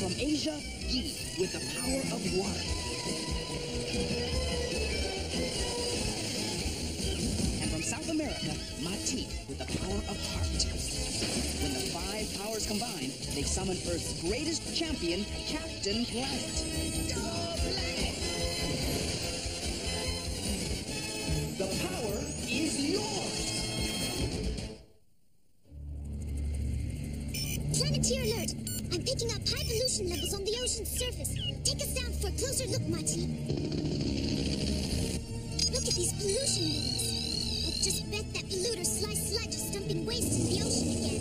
From Asia, Guy with the power of water. And from South America, Ma-Ti with the power of heart. When the five powers combine, they summon Earth's greatest champion, Captain Planet. The power is yours! Planeteer alert! Picking up high pollution levels on the ocean's surface. Take us down for a closer look, Ma-Ti. Look at these pollution levels. I just bet that polluter Sly Sludge is dumping waste in the ocean again.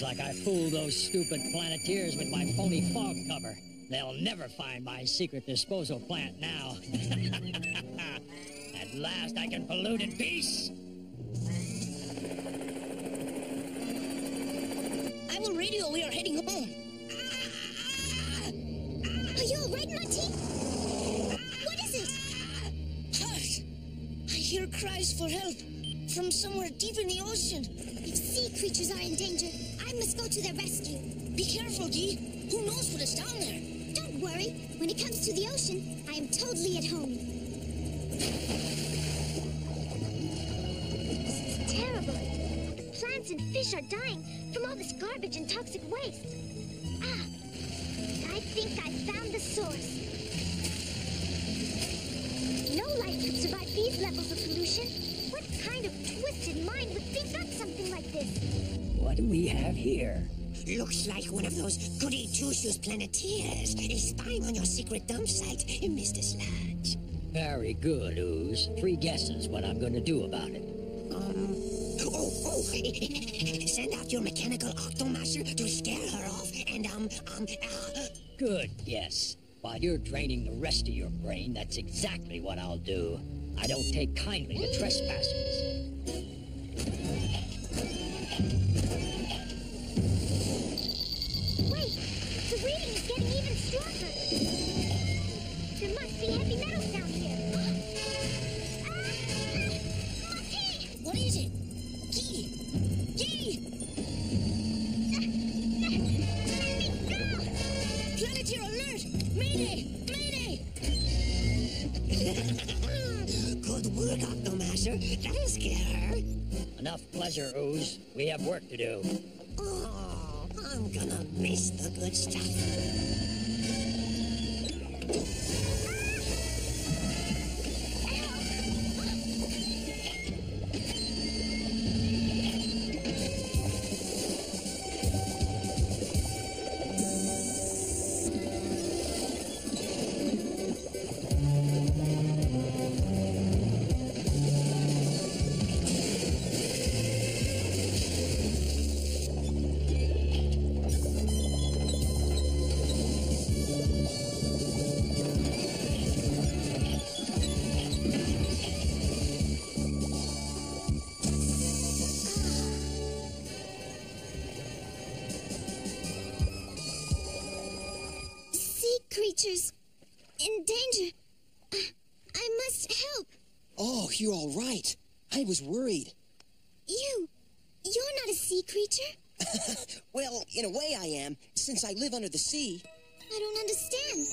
Looks like I fooled those stupid planeteers with my phony fog cover. They'll never find my secret disposal plant now. At last I can pollute in peace. I will radio we are heading home. Ah! Are you alright, Ma-Ti? What is it? Hush! I hear cries for help from somewhere deep in the ocean. If sea creatures are in danger, I must go to their rescue. Be careful, Guy. Who knows what is down there? Don't worry. When it comes to the ocean, I am totally at home. This is terrible. The plants and fish are dying from all this garbage and toxic waste. Ah, I think I found the source. No life could survive these levels of pollution. What kind of twisted mind would think up something like this? What do we have here? Looks like one of those goody two-shoes planeteers is spying on your secret dump site, Mr. Sludge. Very good, Ooze. Three guesses what I'm going to do about it. Um, oh, oh, send out your mechanical octomasher to scare her off, and, um, um, uh, Good guess. While you're draining the rest of your brain, that's exactly what I'll do. I don't take kindly to trespassers. Octomasher. That'll scare her. Enough pleasure, Ooze. We have work to do. Oh, I'm gonna miss the good stuff. Was worried. You. You're not a sea creature? Well, in a way I am, since I live under the sea. I don't understand.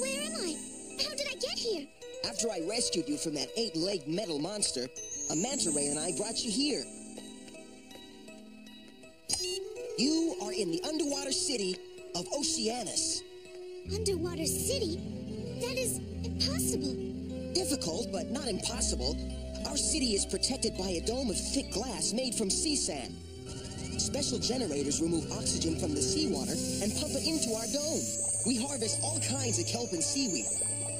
Where am I? How did I get here? After I rescued you from that eight-legged metal monster, a manta ray and I brought you here. You are in the underwater city of Oceanus. Underwater city? That is impossible. Difficult, but not impossible. Our city is protected by a dome of thick glass made from sea sand. Special generators remove oxygen from the seawater and pump it into our dome. We harvest all kinds of kelp and seaweed.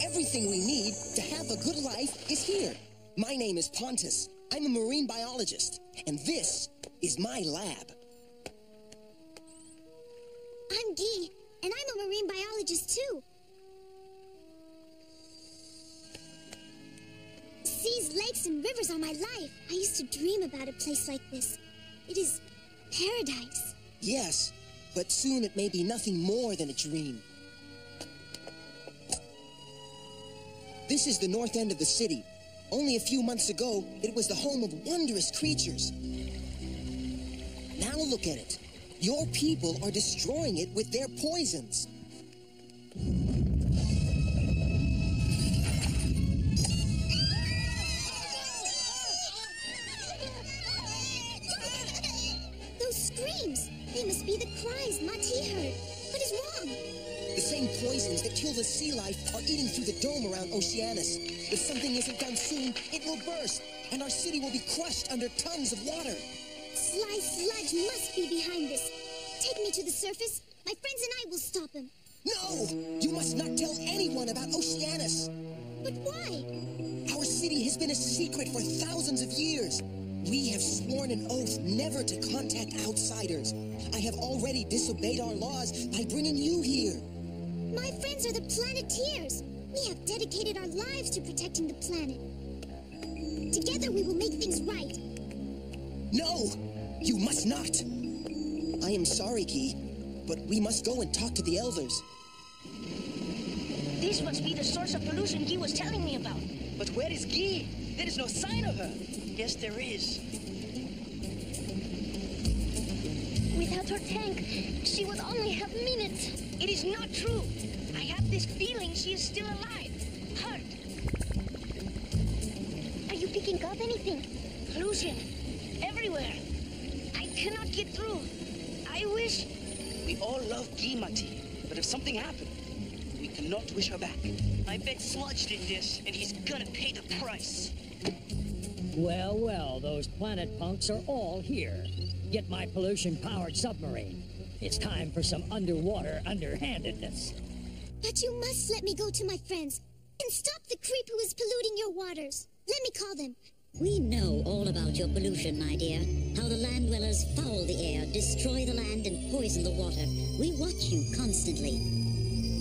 Everything we need to have a good life is here. My name is Pontus. I'm a marine biologist, and this is my lab. I'm Guy, and I'm a marine biologist too. Lakes, and rivers all my life. I used to dream about a place like this. It is paradise. Yes, but soon it may be nothing more than a dream. This is the north end of the city. Only a few months ago, it was the home of wondrous creatures. Now look at it. Your people are destroying it with their poisons. Be the cries Mati heard. What is wrong? The same poisons that kill the sea life are eating through the dome around Oceanus. If something isn't done soon, it will burst, and our city will be crushed under tons of water. Sly Sludge must be behind this. Take me to the surface. My friends and I will stop him. No! You must not tell anyone about Oceanus! But why? Our city has been a secret for thousands of years. We have sworn an oath never to contact outsiders. I have already disobeyed our laws by bringing you here. My friends are the Planeteers. We have dedicated our lives to protecting the planet. Together we will make things right. No! You must not! I am sorry, Key, but we must go and talk to the elders. This must be the source of pollution Guy was telling me about. But where is Guy? There is no sign of her. Yes, there is. Without her tank, she would only have minutes. It is not true. I have this feeling she is still alive. Hurt. Are you picking up anything? Pollution. Everywhere. I cannot get through. I wish. We all love Guy, Ma-Ti. But if something happened, we cannot wish her back. I bet Sludge did this, and he's gonna pay the price. Well, well, those planet punks are all here. Get my pollution-powered submarine. It's time for some underwater underhandedness. But you must let me go to my friends and stop the creep who is polluting your waters. Let me call them. We know all about your pollution, my dear. How the land dwellers foul the air, destroy the land, and poison the water. We watch you constantly.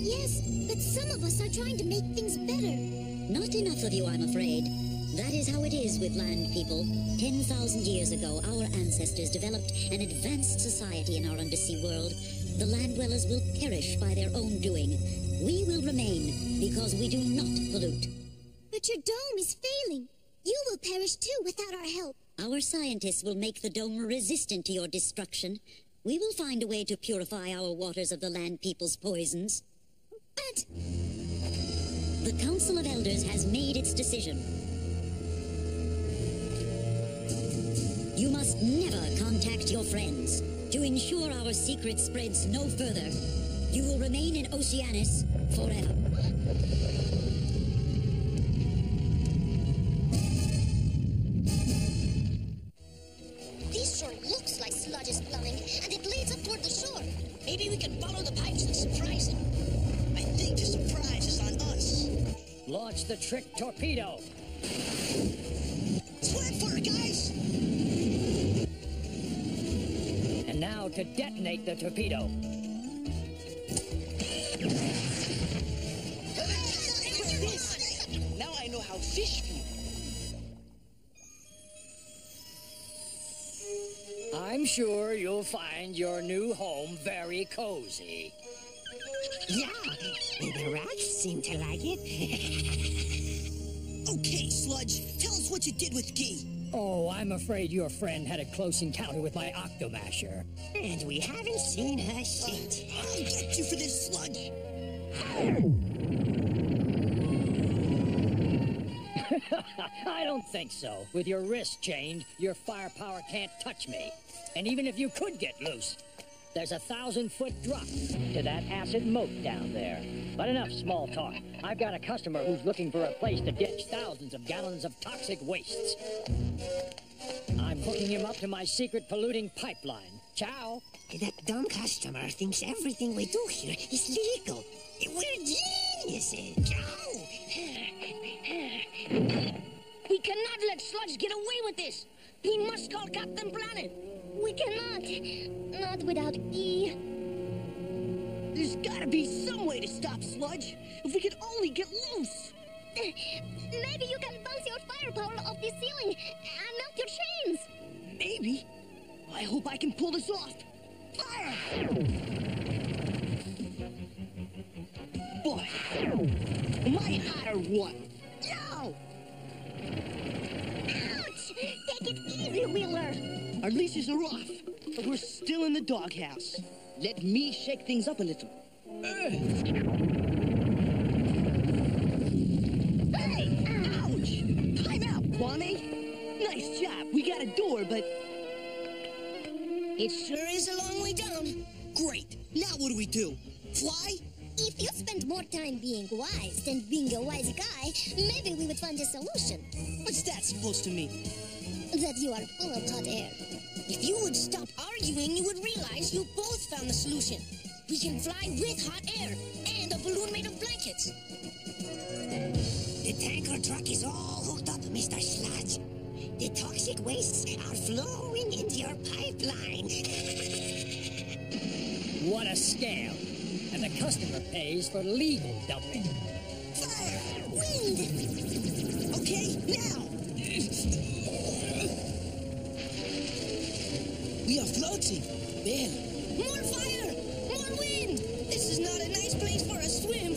Yes, but some of us are trying to make things better. Not enough of you, I'm afraid. That is how it is with land people. 10,000 years ago, our ancestors developed an advanced society in our undersea world. The land dwellers will perish by their own doing. We will remain because we do not pollute. But your dome is failing. You will perish too without our help. Our scientists will make the dome resistant to your destruction. We will find a way to purify our waters of the land people's poisons. But The Council of Elders has made its decision. You must never contact your friends. To ensure our secret spreads no further, you will remain in Oceanus forever. this sure looks like Sludge's plumbing, and it leads up toward the shore. Maybe we can follow the pipes and surprise him. I think the surprise is on us. Launch the trick torpedo. And to detonate the torpedo. This. Now I know how fish feel. I'm sure you'll find your new home very cozy. Yeah, the rats seem to like it. Okay, Sludge, tell us what you did with Guy. Oh, I'm afraid your friend had a close encounter with my octomasher. and we haven't seen her since. I'll get you for this, Sludge. I don't think so. With your wrist chained, your firepower can't touch me. And even if you could get loose, there's a thousand foot drop to that acid moat down there. But enough small talk. I've got a customer who's looking for a place to ditch thousands of gallons of toxic wastes. I'm hooking him up to my secret polluting pipeline. Ciao. That dumb customer thinks everything we do here is legal. We're geniuses. Oh. We cannot let Sludge get away with this. He must call Captain Planet. We cannot. Not without E. There's gotta be some way to stop Sludge. If we could only get loose. Maybe you can bounce your firepower off the ceiling and melt your chains. Maybe. I hope I can pull this off. Fire! Boy, am I hot or what? No! Ouch! Take it easy, Wheeler. Our leashes are off, but we're still in the doghouse. Let me shake things up a little. Ugh. Hey! Ouch! Time out, Kwame! Nice job. We got a door, but It sure is a long way down. Great. Now what do we do? Fly? If you spent more time being wise than being a wise guy, maybe we would find a solution. What's that supposed to mean? That you are full of hot air. If you would stop arguing, you would realize you both found the solution. We can fly with hot air and a balloon made of blankets. The tanker truck is all hooked up, Mr. Sludge. The toxic wastes are flowing into your pipeline. What a scam. And the customer pays for legal dumping. Fire! Wind! Okay, now! Are More fire! More wind! This is not a nice place for a swim.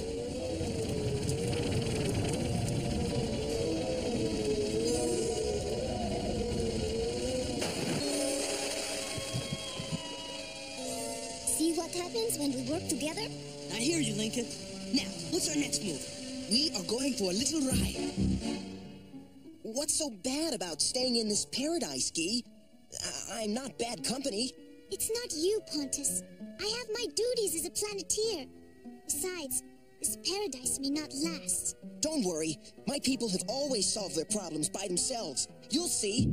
See what happens when we work together? I hear you, Linka. Now, what's our next move? We are going for a little ride. What's so bad about staying in this paradise, Gi? I'm not bad company. It's not you, Pontus. I have my duties as a planeteer. Besides, this paradise may not last. Don't worry. My people have always solved their problems by themselves. You'll see.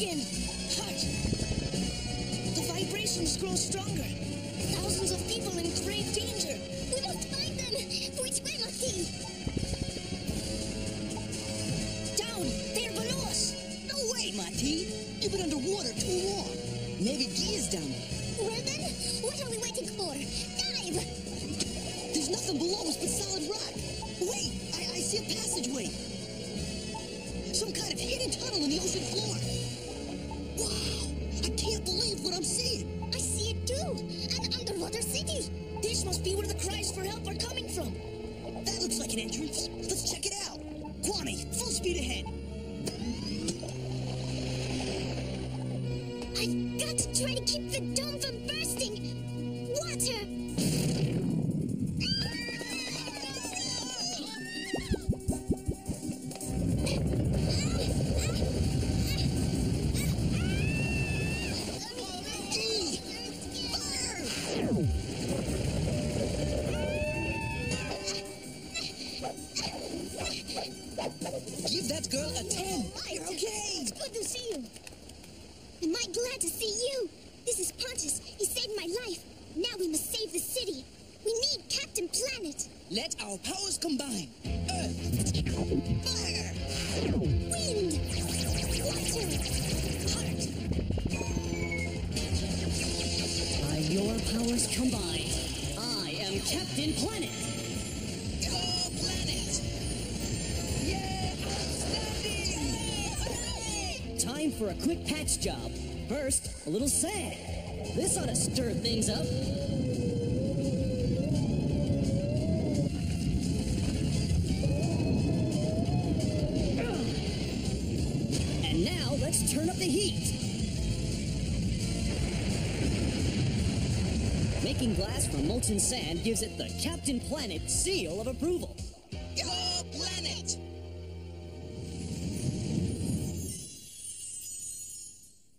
The cries The vibrations grow stronger. Thousands of people in grave danger. We must find them. Which way, Ma-Ti? Down! They're below us! No way, Ma-Ti! You've been underwater too long. Maybe Gi is down there. Well then, what are we waiting for? Dive! There's nothing below us but solid rock. Wait, I, I see a passageway. Some kind of hidden tunnel in the ocean floor. Wow, I can't believe what I see it too. An underwater city. This must be where the cries for help are coming from. That looks like an entrance. Let's check that girl a 10. You're okay. It's good to see you. Am I glad to see you? This is Pontus. He saved my life. Now we must save the city. We need Captain Planet. Let our powers combine. Earth, fire, Wind! Water! heart. by your powers combined, I am Captain Planet. For a quick patch job. First, a little sand. This ought to stir things up. And now let's turn up the heat. Making glass from molten sand gives it the Captain Planet seal of approval.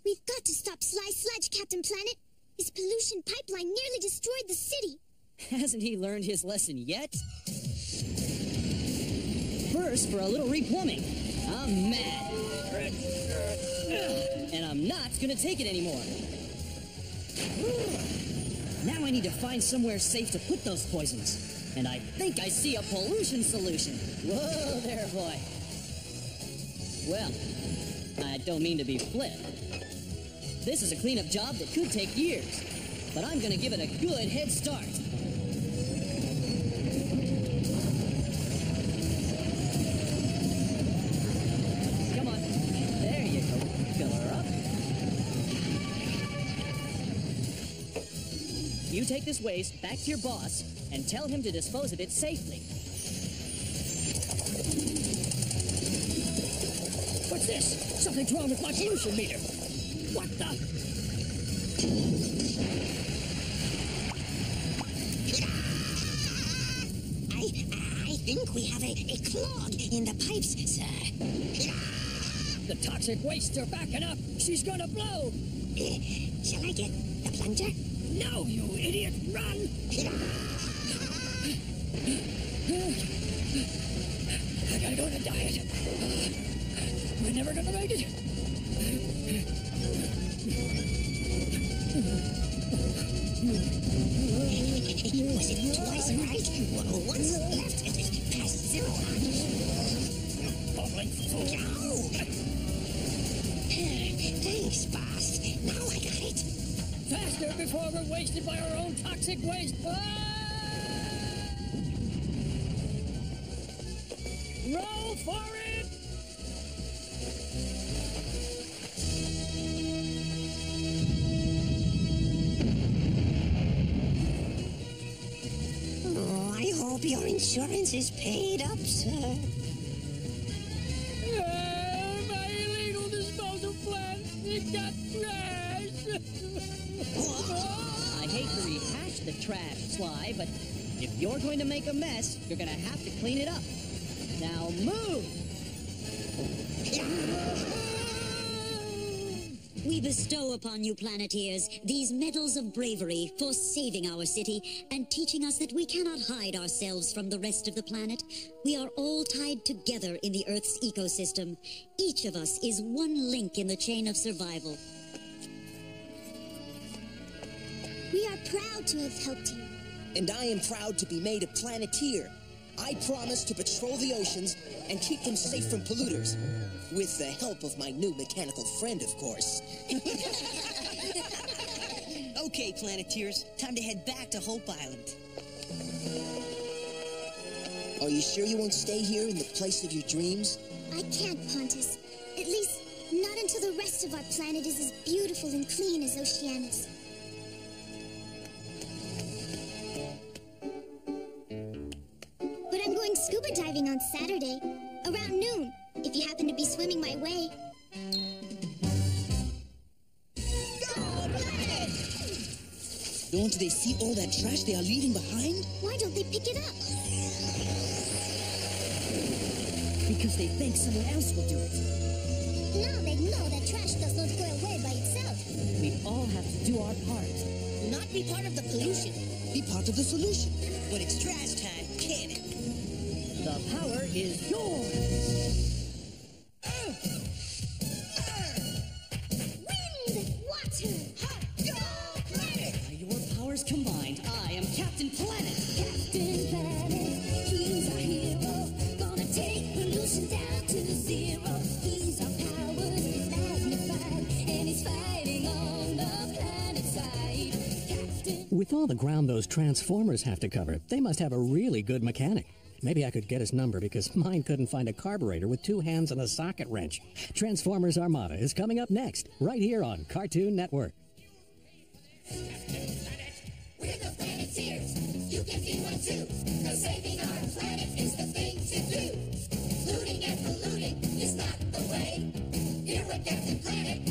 We've got to stop Sly Sludge, Captain Planet. His pollution pipeline nearly destroyed the city. Hasn't he learned his lesson yet? First, for a little replumbing. I'm mad. And I'm not gonna take it anymore. Now I need to find somewhere safe to put those poisons. And I think I see a pollution solution. Whoa there, boy. Well, I don't mean to be flip. This is a cleanup job that could take years, but I'm gonna give it a good head start. Come on. There you go. Fill her up. You take this waste back to your boss and tell him to dispose of it safely. What's this? Something's wrong with my pollution meter. I, I think we have a, a clog in the pipes, sir. The toxic wastes are backing up. She's gonna blow. Eh, Shall I get the plunger? No, you idiot! Run! I gotta go on a diet. We're never gonna make it. Was it twice right? Once left! Thanks, boss. Now I got it. Faster before we're wasted by our own toxic waste. Roll for it! Hope your insurance is paid up, sir. Ah, my illegal disposal plant, it got trashed. I hate to rehash the trash, Sly, but if you're going to make a mess, you're going to have to clean it up. Now move! We bestow upon you Planeteers these medals of bravery for saving our city and teaching us that we cannot hide ourselves from the rest of the planet. We are all tied together in the Earth's ecosystem. Each of us is one link in the chain of survival. We are proud to have helped you. And I am proud to be made a planeteer. I promise to patrol the oceans and keep them safe from polluters. With the help of my new mechanical friend, of course. Okay, Planeteers, time to head back to Hope Island. Are you sure you won't stay here in the place of your dreams? I can't, Pontus. At least, not until the rest of our planet is as beautiful and clean as Oceanus. They see all that trash they are leaving behind? Why don't they pick it up? Because they think someone else will do it. Now they know that trash does not go away by itself. We all have to do our part. Not be part of the pollution. Be part of the solution. When it's trash time, can it? The power is yours! With all the ground those transformers have to cover, they must have a really good mechanic. Maybe I could get his number because mine couldn't find a carburetor with two hands and a socket wrench. Transformers Armada is coming up next, right here on Cartoon Network. Looting and polluting is not the way. Here at Captain Planet,